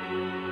you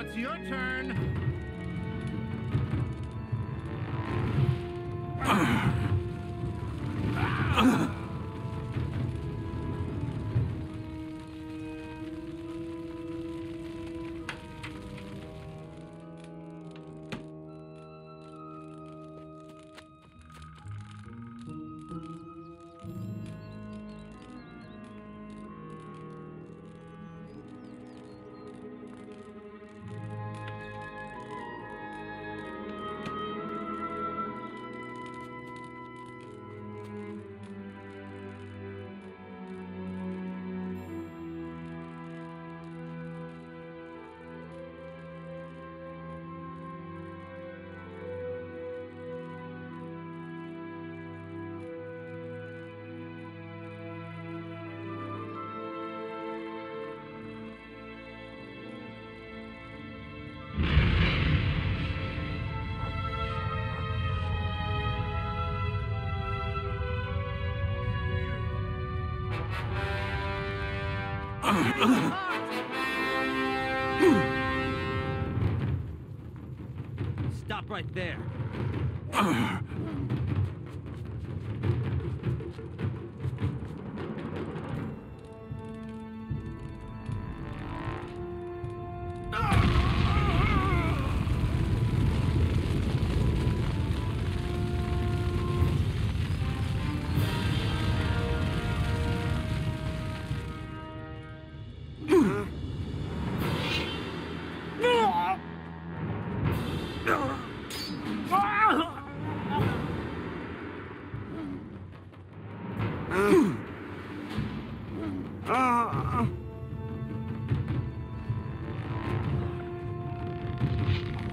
It's your turn. Stop right there.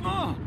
啊。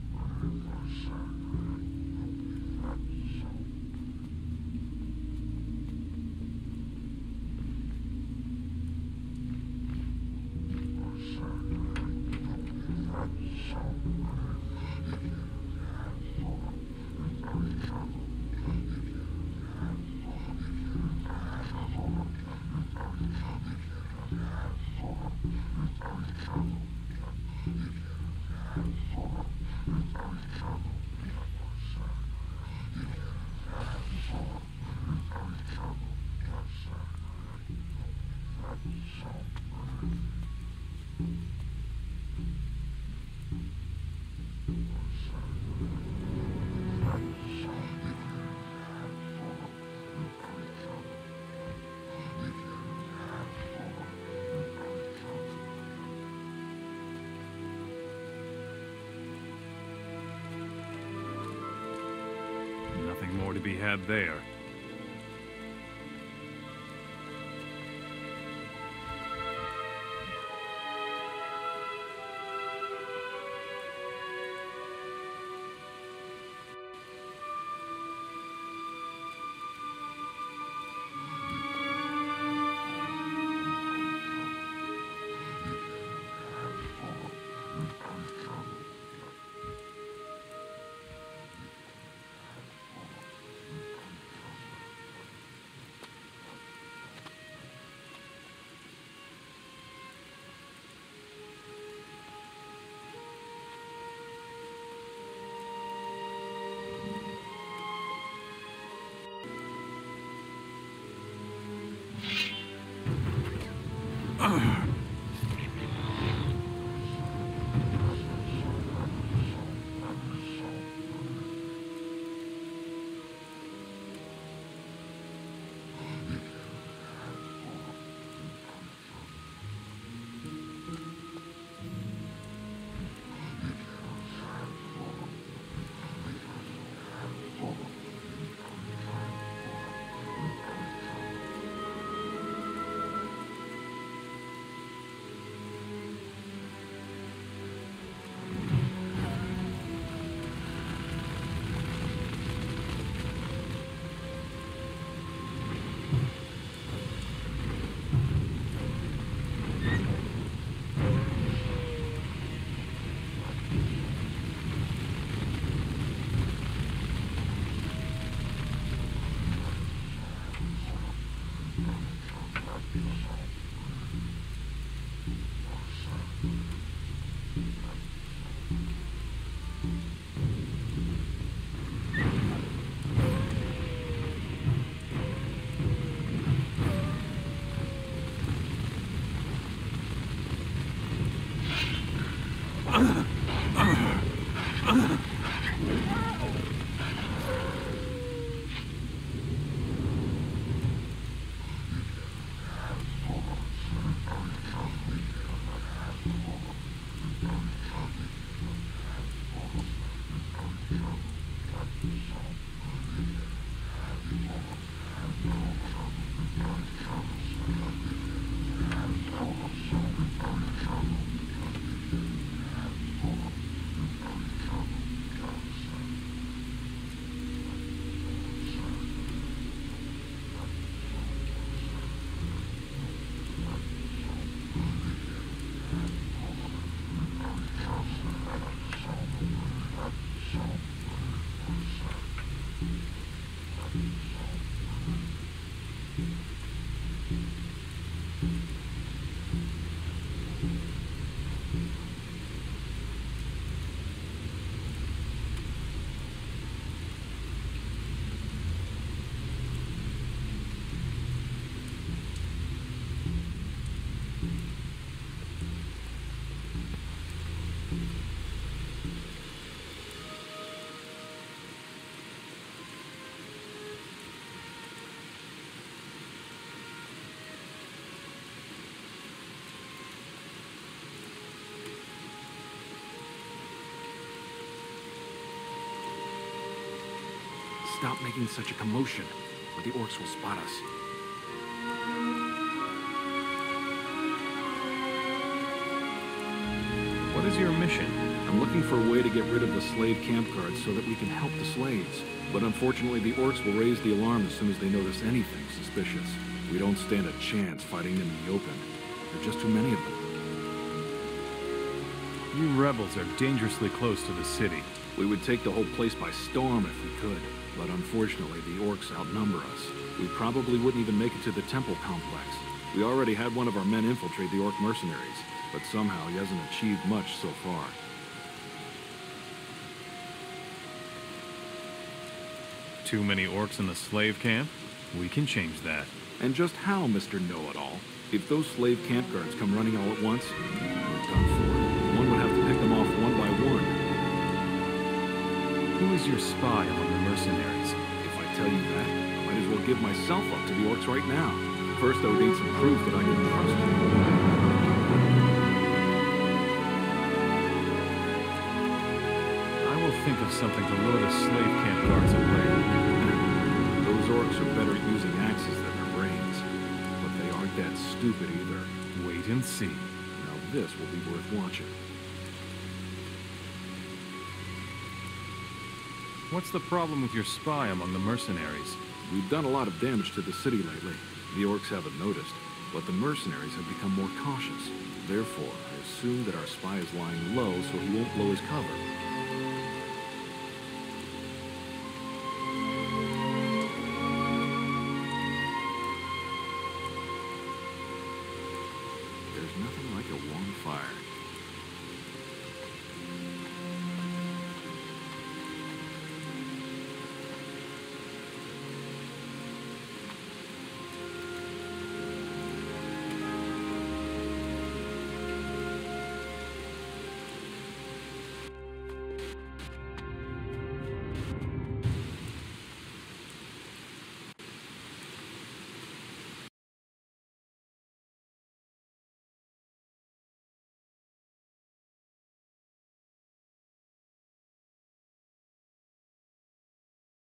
to be had there. Stop making such a commotion, or the orcs will spot us. What is your mission? I'm looking for a way to get rid of the slave camp guards so that we can help the slaves. But unfortunately, the orcs will raise the alarm as soon as they notice anything suspicious. We don't stand a chance fighting them in the open. There are just too many of them. You rebels are dangerously close to the city. We would take the whole place by storm if we could. But unfortunately, the orcs outnumber us. We probably wouldn't even make it to the temple complex. We already had one of our men infiltrate the orc mercenaries, but somehow he hasn't achieved much so far. Too many orcs in the slave camp? We can change that. And just how, Mr. Know-It-All? If those slave camp guards come running all at once, we're done for. One would have to pick them off one by one. Who is your spy among the mercenaries? If I tell you that, I might as well give myself up to the orcs right now. First, I would need some proof that I can trust you. I will think of something to lure the slave camp guards away. Those orcs are better at using axes than their brains. But they aren't that stupid either. Wait and see. Now this will be worth watching. What's the problem with your spy among the mercenaries? We've done a lot of damage to the city lately. The orcs haven't noticed, but the mercenaries have become more cautious. Therefore, I assume that our spy is lying low so he won't blow his cover.